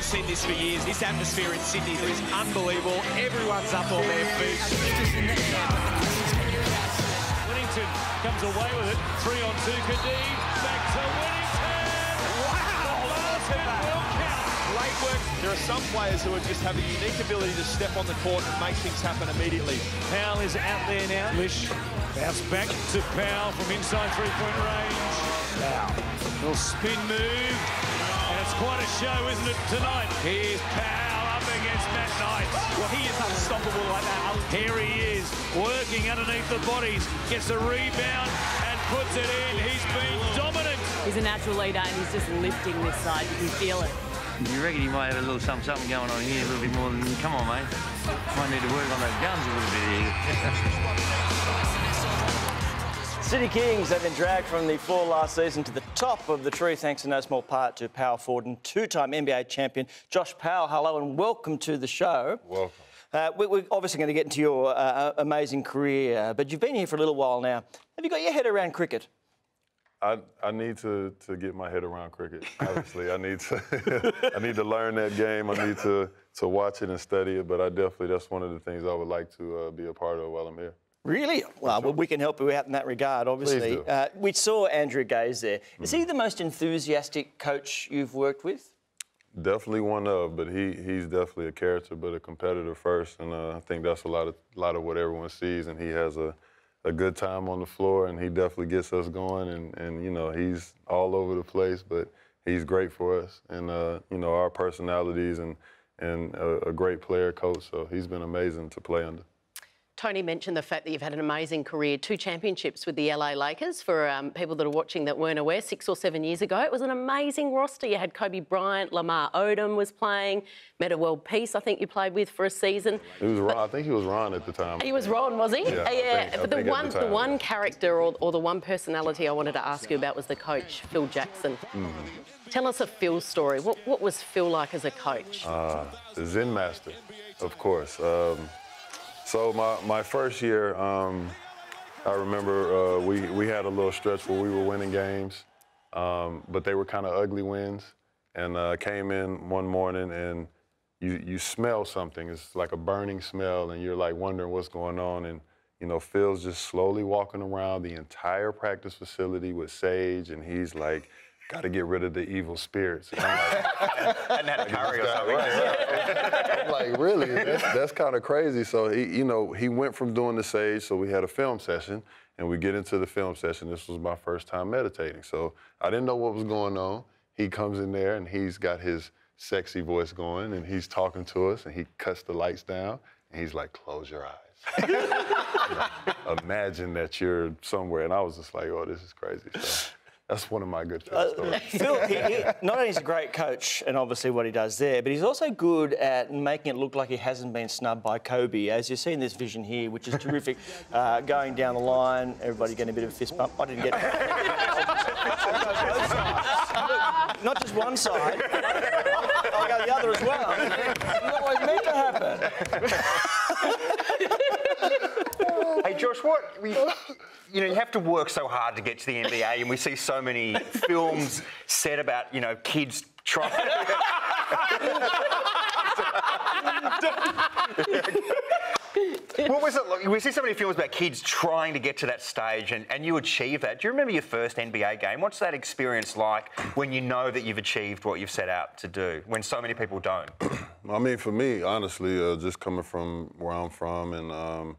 haven't seen this for years. This atmosphere in Sydney is unbelievable. Everyone's up on their feet. Whittington comes away with it. Three on two. Kadeem back to Whittington. Wow! Basket will count. Great work. There are some players who just have a unique ability to step on the court and make things happen immediately. Powell is out there now. Lisch bounce back to Powell from inside three-point range. Powell. Little spin move. And quite a show, isn't it, tonight? Here's Powell up against Matt Knight. Well, he is unstoppable like that. Here he is, working underneath the bodies. Gets a rebound and puts it in. He's been dominant. He's a natural leader and he's just lifting this side. You can feel it. You reckon he might have a little something, something going on here, a little bit more than... Come on, mate. Might need to work on those guns a little bit here. Sydney Kings have been dragged from the floor last season to the top of the tree, thanks in no small part to power forward and two-time NBA champion Josh Powell. Hello and welcome to the show. Welcome. Uh, we- we're obviously going to get into your uh, amazing career, but you've been here for a little while now. Have you got your head around cricket? I, I need to, to get my head around cricket. Obviously, I need to I need to learn that game. I need to to watch it and study it. But I definitely that's one of the things I would like to uh, be a part of while I'm here. Really? Well, we can help you out in that regard, obviously. Uh, we saw Andrew Gaze there. Is he the most enthusiastic coach you've worked with? Definitely one of, but he he's definitely a character, but a competitor first, and uh, I think that's a lot of lot of what everyone sees. And he has a a good time on the floor, and he definitely gets us going. And and you know he's all over the place, but he's great for us, and uh, you know our personalities and and a, a great player coach. So he's been amazing to play under. Tony mentioned the fact that you've had an amazing career, two championships with the LA Lakers. For um, people that are watching that weren't aware, six or seven years ago, it was an amazing roster. You had Kobe Bryant, Lamar Odom was playing, Metta World Peace, I think you played with for a season. He was Ron. I think he was Ron at the time. He was Ron, was he? Yeah, I think- but the one, the the, one character or, or the one personality I wanted to ask you about was the coach, Phil Jackson. Mm-hmm. Tell us a Phil story. What, what was Phil like as a coach? Uh, the Zen Master, of course. Um, so my, my first year, um, I remember uh, we, we had a little stretch where we were winning games, um, but they were kind of ugly wins. And uh, came in one morning and you, you smell something. It's like a burning smell, and you're like wondering what's going on. And you know, Phil's just slowly walking around the entire practice facility with sage, and he's like, "Got to get rid of the evil spirits." And I'm like, Hadn't had a curry or Right, I'm like, really? That's, that's kind of crazy. So he, you know, he went from doing the sage. So we had a film session, and we get into the film session. This was my first time meditating, so I didn't know what was going on. He comes in there, and he's got his sexy voice going, and he's talking to us, and he cuts the lights down, and he's like, "Close your eyes." Imagine that you're somewhere, and I was just like, "Oh, this is crazy." So that's one of my good Phil stories. Phil, he, he, not only is he a great coach and obviously what he does there, but he's also good at making it look like he hasn't been snubbed by Kobe, as you see in this vision here, which is terrific. Uh, going down the line, everybody getting a bit of a fist bump. I didn't get Not just one side, I go the other as well. It's always meant to happen. Josh, what we, you know, you have to work so hard to get to the NBA, and we see so many films set about, you know, kids trying. what was it like? We see so many films about kids trying to get to that stage, and, and you achieve that. Do you remember your first NBA game? What's that experience like when you know that you've achieved what you've set out to do, when so many people don't? I mean, for me, honestly, uh, just coming from where I'm from, and um,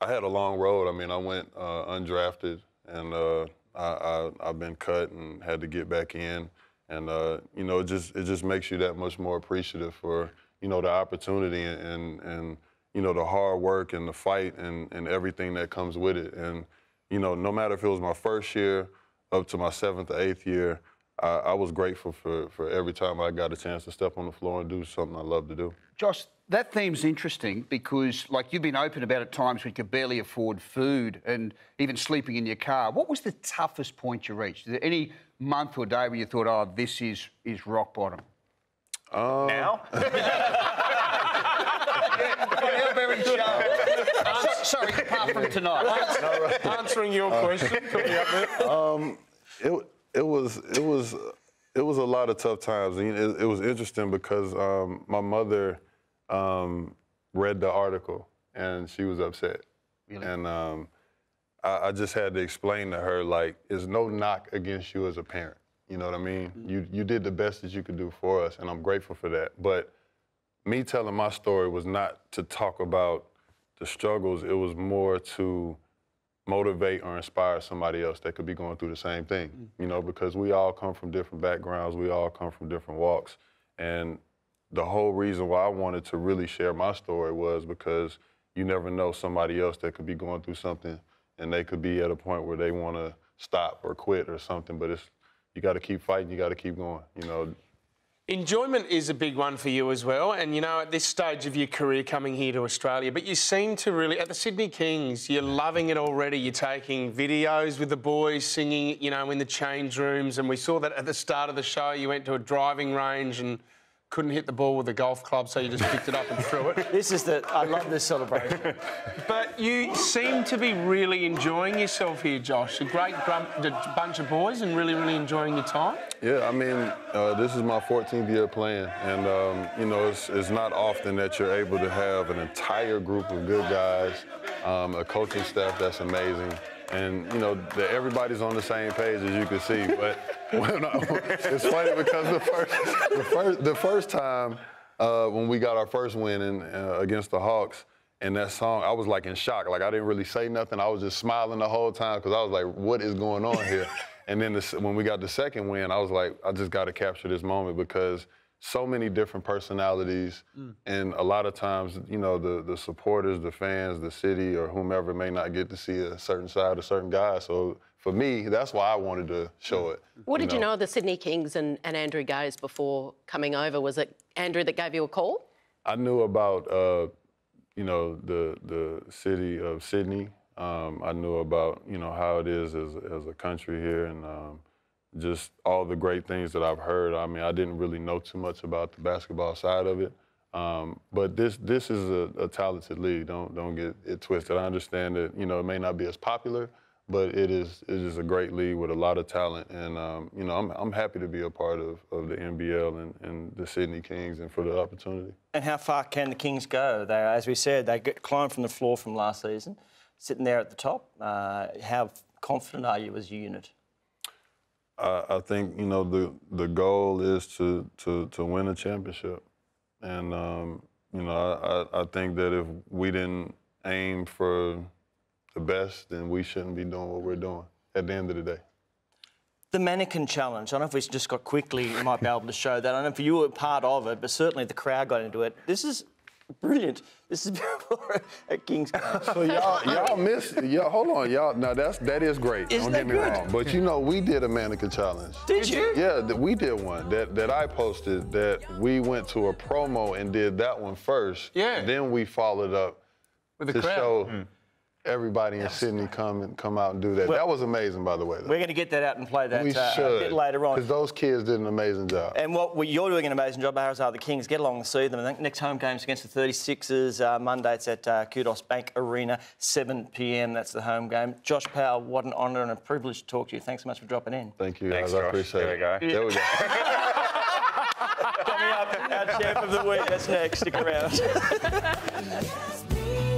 I had a long road. I mean, I went uh, undrafted, and uh, I, I, I've been cut and had to get back in, and uh, you know, it just it just makes you that much more appreciative for you know the opportunity and and, and you know the hard work and the fight and, and everything that comes with it. And you know, no matter if it was my first year up to my seventh or eighth year, I, I was grateful for, for every time I got a chance to step on the floor and do something I love to do. Josh, that theme's interesting because, like, you've been open about at times when you could barely afford food and even sleeping in your car. What was the toughest point you reached? Is there any month or day where you thought, "Oh, this is is rock bottom"? Um, Now? How very sharp. Sorry, apart from tonight. Answering your question, could be up there. Um, it it was it was It was a lot of tough times. And it, it was interesting because um, my mother um, read the article and she was upset. And um, I, I just had to explain to her like, it's no knock against you as a parent. You know what I mean? You you did the best that you could do for us, and I'm grateful for that. But me telling my story was not to talk about the struggles. It was more to motivate or inspire somebody else that could be going through the same thing. Mm. You know, because we all come from different backgrounds, we all come from different walks, and the whole reason why I wanted to really share my story was because you never know somebody else that could be going through something and they could be at a point where they want to stop or quit or something. But it's you got to keep fighting. You got to keep going. You know. Enjoyment is a big one for you as well, and you know at this stage of your career coming here to Australia, but you seem to really at the Sydney Kings, you're loving it already. You're taking videos with the boys, singing, you know, in the change rooms, and we saw that at the start of the show. You went to a driving range and couldn't hit the ball with a golf club, so you just picked it up and threw it. This is the. I love this celebration. But you seem to be really enjoying yourself here, Josh. A great grum- d- bunch of boys and really, really enjoying your time. Yeah, I mean, uh, this is my 14th year playing, and um, you know, it's, it's not often that you're able to have an entire group of good guys, um, a coaching staff that's amazing, and you know, that everybody's on the same page as you can see. But I, it's funny because the first, the first, the first time uh, when we got our first win in, uh, against the Hawks. And that song, I was like in shock. Like I didn't really say nothing. I was just smiling the whole time because I was like, "What is going on here?" And then the, when we got the second win, I was like, I just got to capture this moment because so many different personalities, and a lot of times, you know, the the supporters, the fans, the city, or whomever may not get to see a certain side of certain guys. So for me, that's why I wanted to show it. What did you know of the Sydney Kings and, and Andrew Gaze before coming over? Was it Andrew that gave you a call? I knew about, uh, you know, the the city of Sydney. Um, I knew about, you know, how it is as, as a country here, and um, just all the great things that I've heard. I mean, I didn't really know too much about the basketball side of it, um, but this this is a, a talented league. Don't don't get it twisted. I understand that, you know, it may not be as popular, but it is it is a great league with a lot of talent, and um, you know, I'm I'm happy to be a part of, of the NBL and, and the Sydney Kings, and for the opportunity. And how far can the Kings go? They, as we said, they get, climbed from the floor from last season, sitting there at the top. Uh, how confident are you as a unit? I, I think you know the the goal is to to to win a championship, and um, you know I, I I think that if we didn't aim for the best, then we shouldn't be doing what we're doing. At the end of the day. The mannequin challenge. I don't know if we just got quickly, you might be able to show that. I don't know if you were part of it, but certainly the crowd got into it. This is brilliant. This is before a Kings game. So y'all, y'all miss, y'all, hold on, y'all. Now that's that is great. Isn't Don't get that me good? wrong. But you know, we did a mannequin challenge. Did you? Yeah, we did one that that I posted. That we went to a promo and did that one first. Yeah. Then we followed up With the to crowd. show hmm. Everybody in Sydney come and come out and do that. that was amazing, by the way. Though. We're going to get that out and play that we uh, should a bit later on. because those kids did an amazing job. And what we- you're doing an amazing job, as are the Kings. Get along and see them. I think next home game's against the 36ers. Uh, Monday it's at uh, Qudos Bank Arena, 7 p.m. That's the home game. Josh Powell, what an honour and a privilege to talk to you. Thanks so much for dropping in. Thank you, Thanks, guys. I Josh. appreciate There it. we go. There we go. Coming up, our champ of the week. That's next. Stick around. Just me